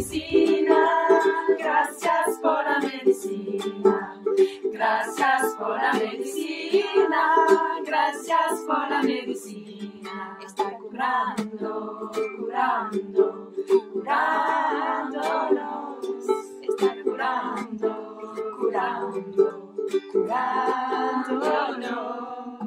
medicina, gracias por la medicina, gracias por la medicina, gracias por la medicina. Está curando, curando, curándonos, está curando, curando, curándonos.